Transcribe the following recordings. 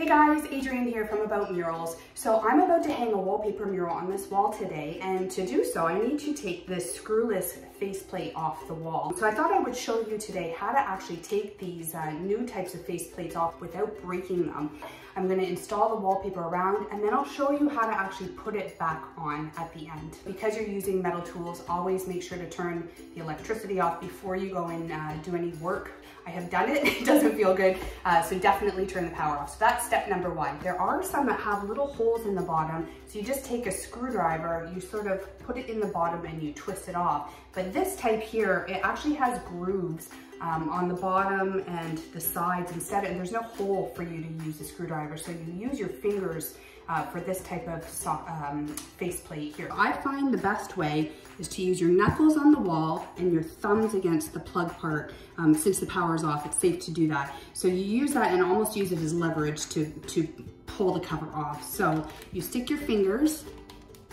Hey guys, Adrienne here from About Murals. So I'm about to hang a wallpaper mural on this wall today and to do so I need to take this screwless faceplate off the wall. So I thought I would show you today how to actually take these uh, new types of faceplates off without breaking them. I'm gonna install the wallpaper around and then I'll show you how to actually put it back on at the end. Because you're using metal tools, always make sure to turn the electricity off before you go and uh, do any work. I have done it, it doesn't feel good, uh, so definitely turn the power off. So that's step number one. There are some that have little holes in the bottom, so you just take a screwdriver, you sort of put it in the bottom and you twist it off. But this type here, it actually has grooves um, on the bottom and the sides instead, and there's no hole for you to use a screwdriver. So you use your fingers uh, for this type of so, um, faceplate here. I find the best way is to use your knuckles on the wall and your thumbs against the plug part. Um, since the power is off, it's safe to do that. So you use that and almost use it as leverage to, to pull the cover off. So you stick your fingers,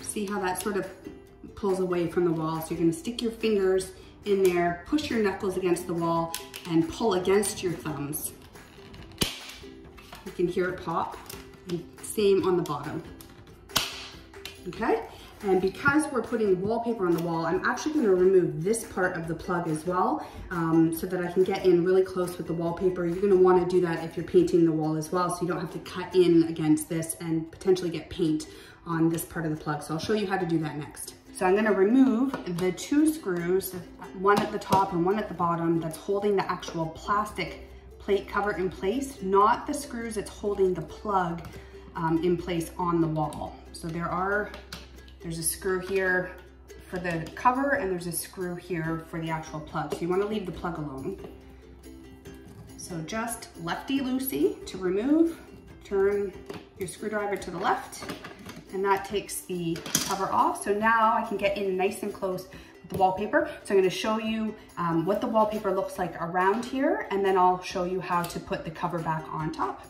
see how that sort of pulls away from the wall. So you're gonna stick your fingers in there, push your knuckles against the wall and pull against your thumbs. You can hear it pop and same on the bottom. Okay, and because we're putting wallpaper on the wall, I'm actually gonna remove this part of the plug as well um, so that I can get in really close with the wallpaper. You're gonna wanna do that if you're painting the wall as well so you don't have to cut in against this and potentially get paint on this part of the plug. So I'll show you how to do that next. So I'm gonna remove the two screws, one at the top and one at the bottom that's holding the actual plastic plate cover in place, not the screws that's holding the plug um, in place on the wall. So there are, there's a screw here for the cover and there's a screw here for the actual plug. So you wanna leave the plug alone. So just lefty-loosey to remove, turn your screwdriver to the left and that takes the cover off. So now I can get in nice and close the wallpaper. So I'm gonna show you um, what the wallpaper looks like around here and then I'll show you how to put the cover back on top.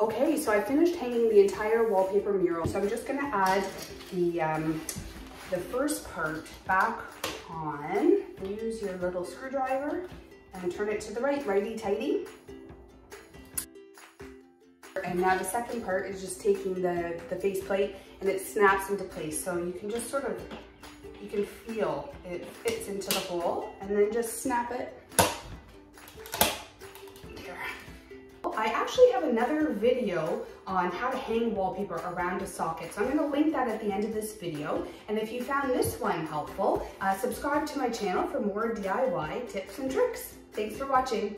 Okay, so I finished hanging the entire wallpaper mural. So I'm just gonna add the, um, the first part back on. Use your little screwdriver and turn it to the right, righty-tighty. And now the second part is just taking the, the faceplate and it snaps into place. So you can just sort of, you can feel it fits into the hole and then just snap it I actually have another video on how to hang wallpaper around a socket. So I'm gonna link that at the end of this video. And if you found this one helpful, uh, subscribe to my channel for more DIY tips and tricks. Thanks for watching.